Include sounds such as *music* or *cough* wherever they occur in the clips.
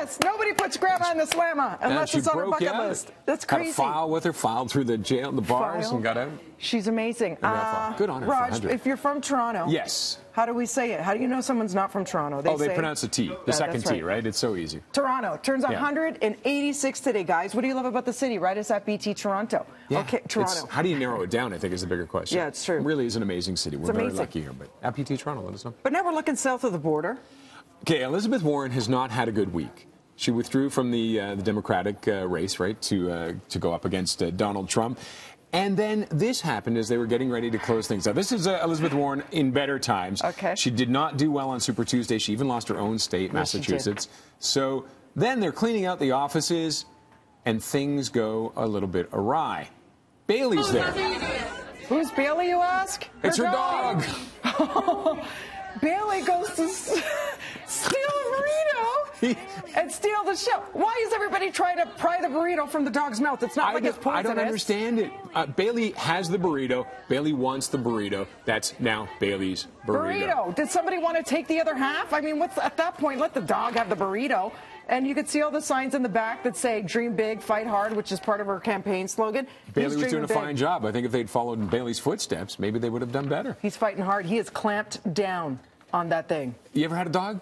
Yes, nobody puts grandma in the slammer unless it's on her bucket out. list. That's Had crazy. a file with her, filed through the jail, the bars, File. and got out. She's amazing. Uh, good on her Raj, if you're from Toronto, Yes. how do we say it? How do you know someone's not from Toronto? Oh, they say- pronounce the T, the Yeah, second that's T, right? It's so easy. Toronto turns Yeah. 186 today, guys. What do you love about the city? Right, us at BT Toronto. Okay, It's- Toronto. how do you narrow it down? I think is the bigger question. Yeah, it's true. It really is an amazing city. We're very lucky here. But at BT Toronto, let us know. But now we're looking south of the border. Okay, Elizabeth Warren has not had a good week. She withdrew from the uh, the Democratic uh, race, right, to uh, to go up against uh, Donald Trump. And then this happened as they were getting ready to close things out. This is uh, Elizabeth Warren in better times. Okay. She did not do well on Super Tuesday. She even lost her own state, Yes. Massachusetts. So then they're cleaning out the offices, and things go a little bit awry. Bailey's there. Who's Bailey, you ask? It's her dog. *laughs* Bailey goes to s- steal a burrito and steal the show. Why is everybody trying to pry the burrito from the dog's mouth? It's not I, like it's poisonous. I don't understand it. Uh, Bailey has the burrito. Bailey wants the burrito. That's now Bailey's burrito. Burrito. Did somebody want to take the other half? I mean, what's at that point? Let the dog have the burrito. And you could see all the signs in the back that say "Dream big, fight hard," which is part of her campaign slogan. Bailey He's was doing a big. fine job. I think if they'd followed in Bailey's footsteps, maybe they would have done better. He's fighting hard. He is clamped down on that thing. You ever had a dog?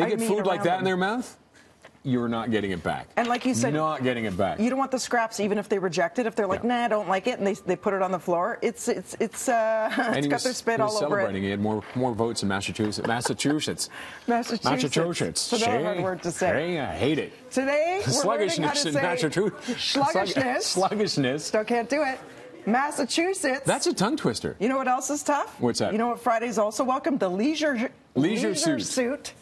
They I get mean, food like that them. in their mouth? You're not getting it back. And like you said- not getting it back. You don't want the scraps, even if they reject it. If they're like, Yeah. "Nah, I don't like it," and they, they put it on the floor, it's it's it's uh, *laughs* and it's got was, their spit all over celebrating. it. He had more more votes in Massachusetts. Massachusetts. *laughs* Massachusetts. Massachusetts. It's another hard word to say. gee, I hate it. Today, we're Sluggishness in Massachusetts. sluggishness. *laughs* Sluggishness. Still can't do it. Massachusetts. That's a tongue twister. You know what else is tough? What's that? You know what Friday's also welcome? The leisure Leisure suit. suit.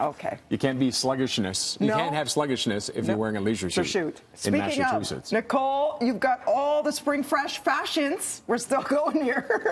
Okay. You can't be sluggishness. You No. can't have sluggishness if you're wearing a leisure suit. shoot. in Speaking Massachusetts. of, Nicole, you've got all the spring fresh fashions. We're still *laughs* going here.